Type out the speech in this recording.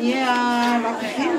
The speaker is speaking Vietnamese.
Yeah, lọc xíu.